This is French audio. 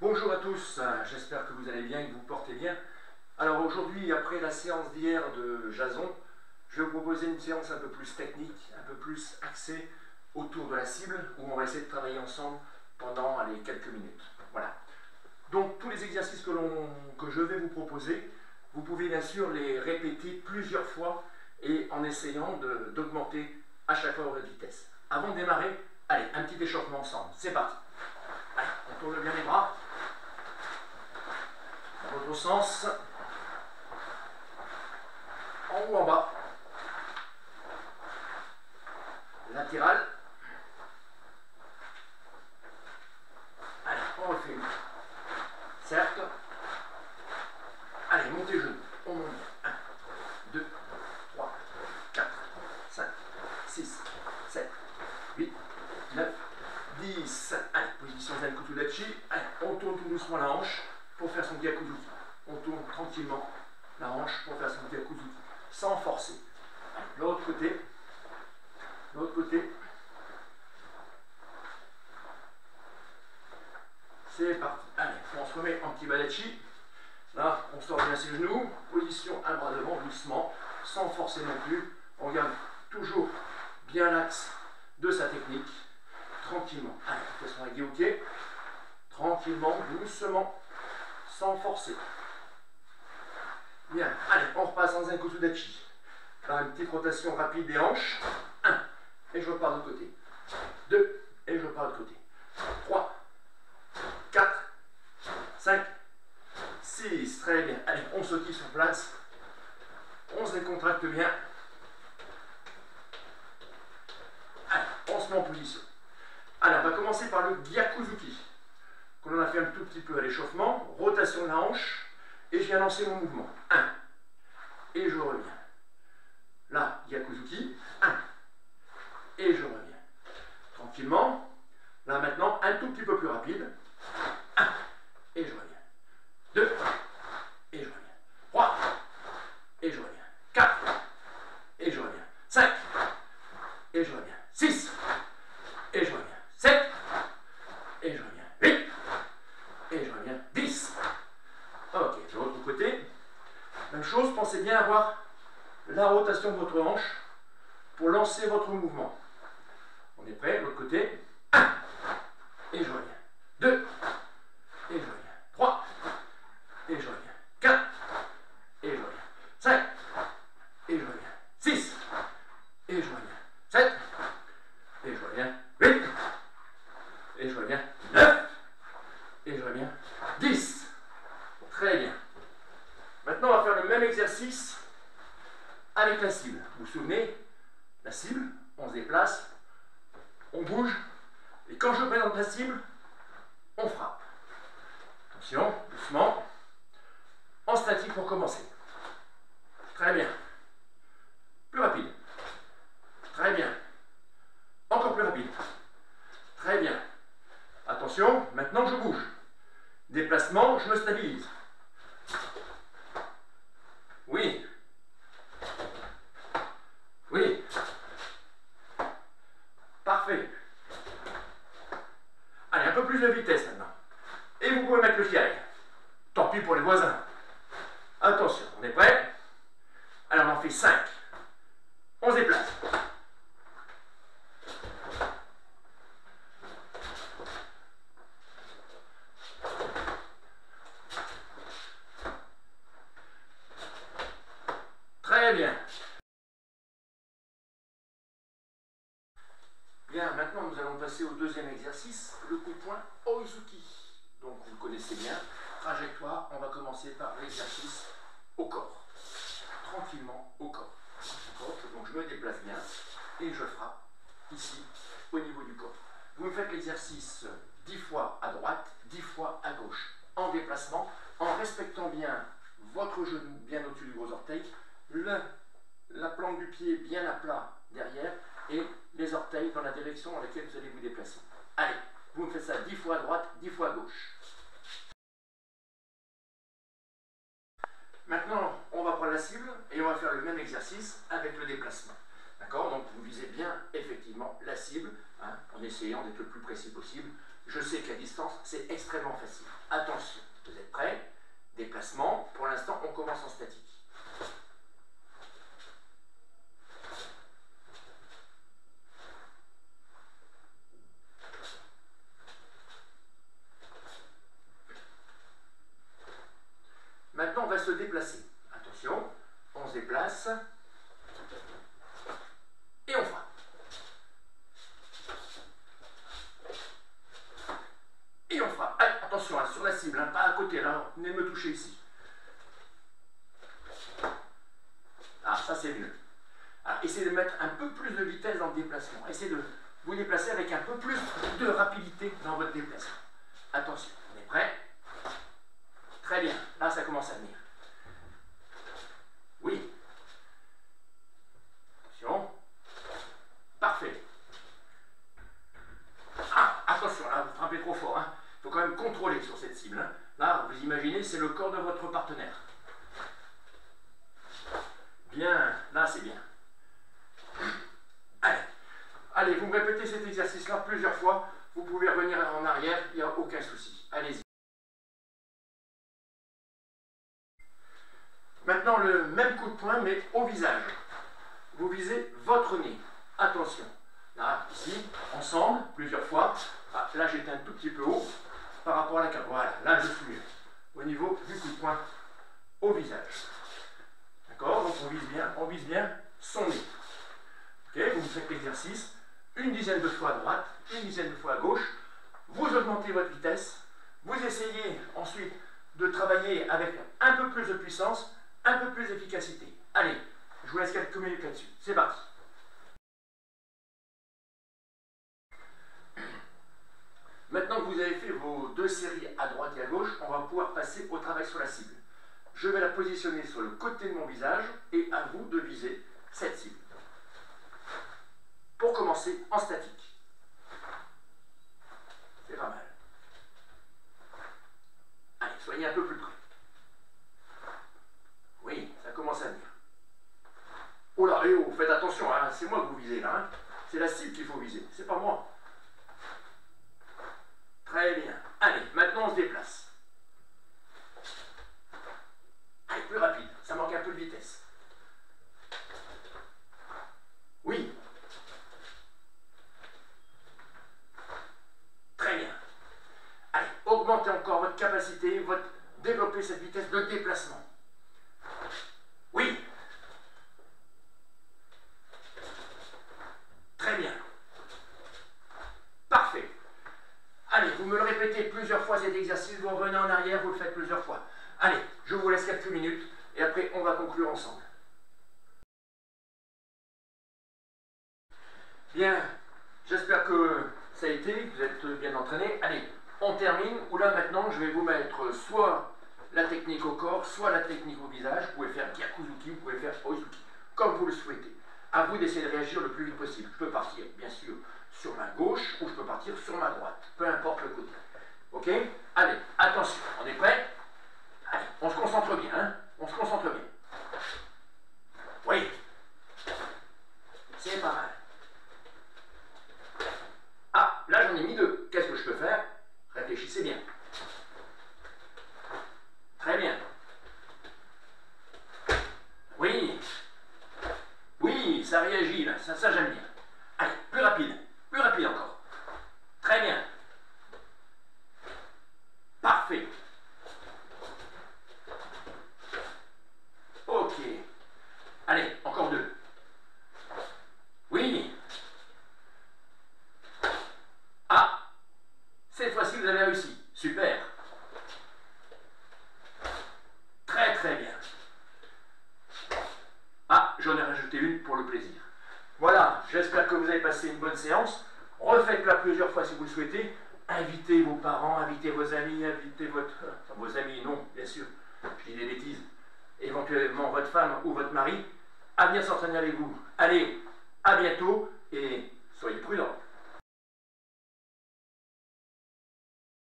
Bonjour à tous, euh, j'espère que vous allez bien et que vous portez bien. Alors aujourd'hui, après la séance d'hier de Jason, je vais vous proposer une séance un peu plus technique, un peu plus axée autour de la cible, où on va essayer de travailler ensemble pendant allez, quelques minutes. Voilà. Donc tous les exercices que, que je vais vous proposer, vous pouvez bien sûr les répéter plusieurs fois et en essayant d'augmenter à chaque fois votre vitesse. Avant de démarrer, allez, un petit échauffement ensemble. C'est parti. Allez, on tourne bien les bras. Dans sens. En haut, en bas. Latéral. Allez, on refait une. Cercle. Allez, montez genoux. On monte. 1, 2, 3, 4, 5, 6, 7, 8, 9, 10. Allez, position zen kutudachi. Allez, on tourne tout doucement la hanche pour faire son gyakuzuki. On tourne tranquillement la hanche pour faire son gyakuzuki, sans forcer. L'autre côté. L'autre C'est parti. Allez, on se remet en petit balachi. Là, on sort bien ses genoux. Position un bras devant, doucement, sans forcer non plus. On garde toujours bien l'axe de sa technique. Tranquillement. Allez, façon à ok. Tranquillement, doucement, sans forcer. Bien. Allez, on repasse en Zenkusudachi. Là, une petite rotation rapide des hanches. 1. Et je repars de côté. 2. Et je repars de côté. 3. 4. 5. 6. Très bien. Allez, on sautille sur place. On se décontracte bien. Allez, on se met en position. Alors, on va commencer par le Gyakuzuki, qu'on a fait un tout petit peu à l'échauffement. Rotation de la hanche. Et je viens lancer mon mouvement. 1. Et je reviens. Là, Gyakuzuki. 1. Et je reviens. Tranquillement. Là maintenant, un tout petit peu plus rapide. 1. Et je reviens. 2. Et je reviens. 3. Et je reviens. 4. Et je reviens. 5. Et je reviens. 6. Et je reviens. 7. Et je reviens. 8. Et je reviens. 10. Ok, de l'autre côté. Même chose, pensez bien avoir la rotation de votre hanche pour lancer votre mouvement. On est prêt, de l'autre côté. 1. Et je reviens. 2. Et je reviens. 3. Et je reviens. 4. Et je reviens. 5. Et je reviens. 6. Et je reviens. 7. Et je reviens. 8. Et je reviens. 9. Et je reviens. 10. Très bien. Maintenant, on va faire le même exercice avec la cible. Vous vous souvenez La cible, on se déplace, on bouge, et quand je présente la cible, on frappe. Attention, doucement. En statique pour commencer. Très bien. Plus rapide. Très bien. Encore plus rapide. Très bien. Attention, maintenant je bouge. Déplacement, je me stabilise. Oui. Oui. Parfait. Allez, un peu plus de vitesse maintenant. Et vous pouvez mettre le filet. Tant pis pour les voisins. Attention, on est prêt Alors on en fait 5. On se déplace. Très bien. Bien, maintenant nous allons passer au deuxième exercice, le coup de poing Oizuki. Donc vous le connaissez bien. Trajectoire, on va commencer par l'exercice au corps. Tranquillement au corps. Donc je me déplace bien et je frappe ici au niveau du corps. Vous me faites l'exercice 10 fois à droite, 10 fois à gauche, en déplacement, en respectant bien votre genou bien au-dessus du gros orteil, la plante du pied bien à plat derrière et les orteils dans la direction dans laquelle vous allez vous déplacer. Allez, vous me faites ça 10 fois à droite, 10 fois à gauche. Maintenant, on va prendre la cible et on va faire le même exercice avec le déplacement. D'accord? Donc vous visez bien effectivement la cible hein, en essayant d'être le plus précis possible. je sais qu'à distance, c'est extrêmement facile. Attention, vous êtes prêts? Déplacement. Pour l'instant, on commence en statique. Maintenant, on va se déplacer. Attention, on se déplace. Et on frappe. Et on frappe. attention, hein, sur la cible, hein, pas à côté, là. Venez me toucher ici. Ah, ça c'est mieux. Alors, essayez de mettre un peu plus de vitesse dans le déplacement. Essayez de vous déplacer avec un peu plus de rapidité dans votre déplacement. Attention, on est prêt Très bien, là ça commence à venir. Oui. Attention. Parfait. Ah, attention, là vous frappez trop fort. Hein. Il faut quand même contrôler sur cette cible. Hein. Là, vous imaginez, c'est le corps de votre partenaire. Bien, là c'est bien. Allez, allez, vous me répétez cet exercice-là plusieurs fois. Vous pouvez revenir en arrière, il n'y a aucun souci. Allez-y. Maintenant, le même au visage. Vous visez votre nez. Attention. Là, ici, ensemble, plusieurs fois. Ah, là, j'étais un tout petit peu haut par rapport à la carte. Voilà, là, je suis au niveau du coup de poing au visage. D'accord? Donc, on vise bien, on vise bien son nez. Ok? Vous faites l'exercice une dizaine de fois à droite, une dizaine de fois à gauche. Vous augmentez votre vitesse. Vous essayez ensuite de travailler avec un peu plus de puissance un peu plus d'efficacité. Allez, je vous laisse quelques minutes là-dessus. C'est parti. Maintenant que vous avez fait vos deux séries à droite et à gauche, on va pouvoir passer au travail sur la cible. Je vais la positionner sur le côté de mon visage et à vous de viser cette cible. Pour commencer, en statique. C'est pas mal. Allez, soyez un peu plus près. Oui, ça commence à venir. Oh là, faites attention, hein, c'est moi que vous visez là. Hein. C'est la cible qu'il faut viser, c'est pas moi. Très bien. Allez, maintenant on se déplace. Allez, plus rapide, ça manque un peu de vitesse. Oui. Très bien. Allez, augmentez encore votre capacité, votre, développer cette vitesse de déplacement. Oui. Très bien. Parfait. Allez, vous me le répétez plusieurs fois cet exercice, vous revenez en arrière, vous le faites plusieurs fois. Allez, je vous laisse quelques minutes et après on va conclure ensemble. Bien, j'espère que ça a été, vous êtes bien entraîné. Allez, on termine, ou là maintenant je vais vous mettre soit la technique au corps, soit la technique au visage. Vous pouvez faire Kyakuzuki, vous pouvez faire Oizuki, comme vous le souhaitez. À vous d'essayer de réagir le plus vite possible. Je peux partir, bien sûr, sur ma gauche ou je peux partir sur ma droite, peu importe le côté. Ok Allez, attention, on est prêt Allez, on se concentre bien, hein On se concentre bien. Oui. C'est pas mal. Ah, là j'en ai mis deux. Qu'est-ce que je peux faire? Réfléchissez bien. Très bien. Oui. Oui, ça réagit là. Ça, ça j'aime bien. Allez, plus rapide. Plus rapide encore. Très bien. Parfait. Ok. Allez, encore deux. Oui. Ah. Cette fois-ci, vous avez réussi. Super. Très très bien. Ah, j'en ai rajouté une pour le plaisir. Voilà, j'espère que vous avez passé une bonne séance. Refaites-la plusieurs fois si vous le souhaitez. Invitez vos parents, invitez vos amis, invitez votre... Enfin, vos amis, non, bien sûr. Je dis des bêtises. Éventuellement votre femme ou votre mari à venir s'entraîner avec vous. Allez, à bientôt et